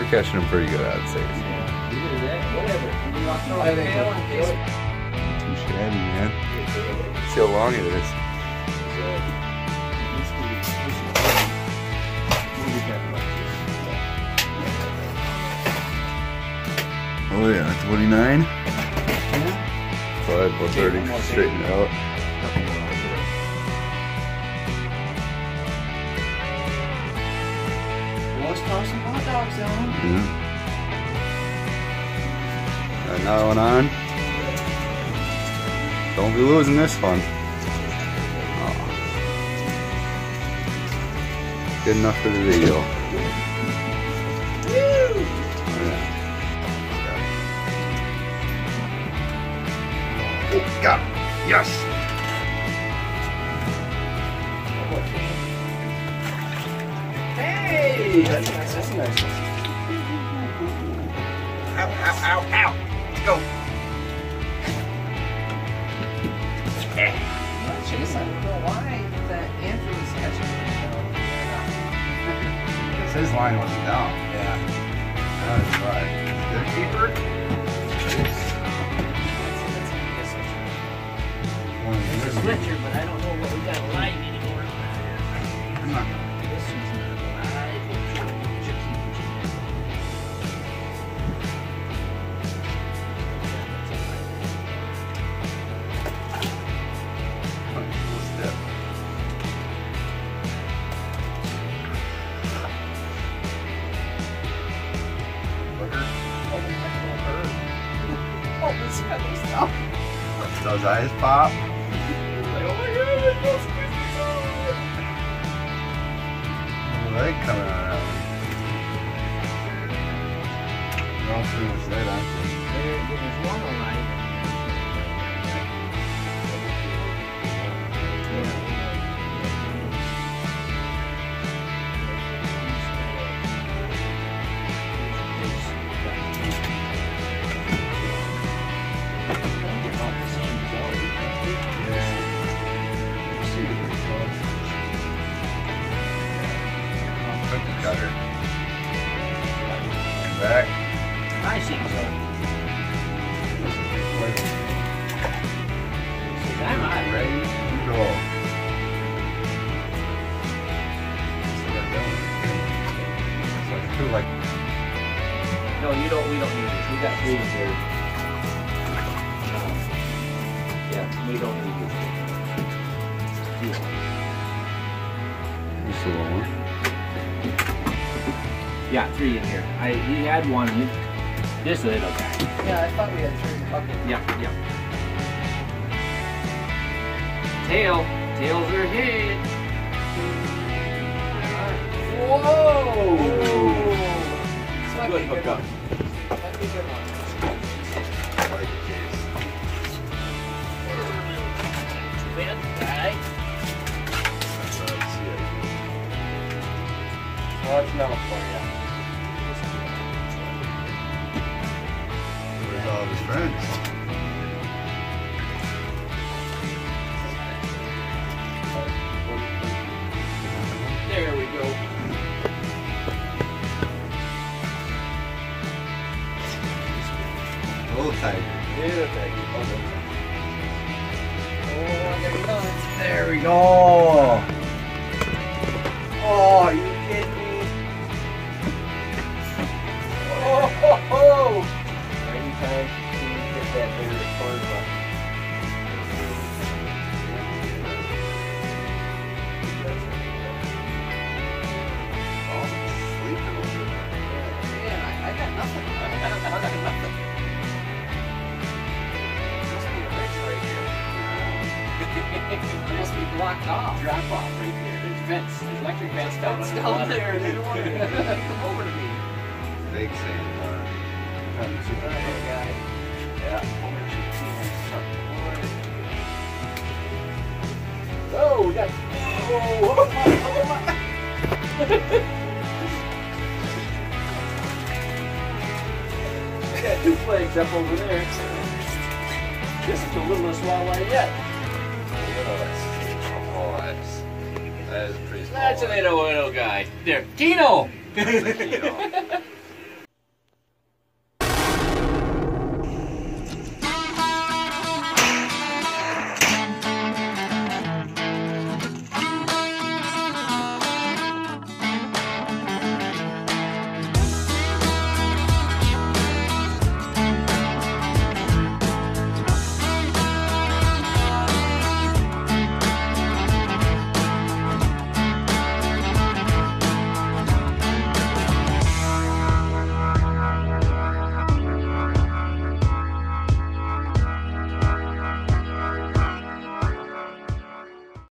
We're catching them pretty good, I'd say. So. Too shabby, man. See how long it is. Oh yeah, 29. Five, 130, straighten it out. Toss some hot dogs on. Yeah. Got another one on. Don't be losing this one. Aw. Good enough for the video. Yeah. Oh, got. Yes! Hey! That's nice. That's nice. Ow, ow, ow, ow! Let's go! Chase, I don't know why that Andrew was catching Because his line wasn't down. Yeah. That's right. Good keeper? One of the Fletcher, but I don't know This guy looks tough. Those eyes pop. Like, oh my god, it feels Little leg coming out of that one. They're all pretty much dead, aren't they? There's one alive. Like No, you don't. We don't need this. We got three here. Yeah, we don't need this. Just a little one. Yeah, three in here. I he had one. in This little guy. Yeah, I thought we had three. Okay. Yeah, yeah. Tail. Tails are hit. Whoa! Might Good hookup. one. Guy. That's for you. Where's all his friends? Little tiger. Oh, yeah, thank. Oh, I got nuts. There we go. It must be blocked off. Drop off right there. There's vents. There's electric vents down It's on down bottom. there. They don't want to come over to me. Big sandbar. Alright, guy. Yeah. Oh, we got. Oh, oh my, oh my. got two flags up over there. This is the littlest walleye yet. That is a pretty small That's an one. Ito Ito guy. There, Tino! That's a kilo.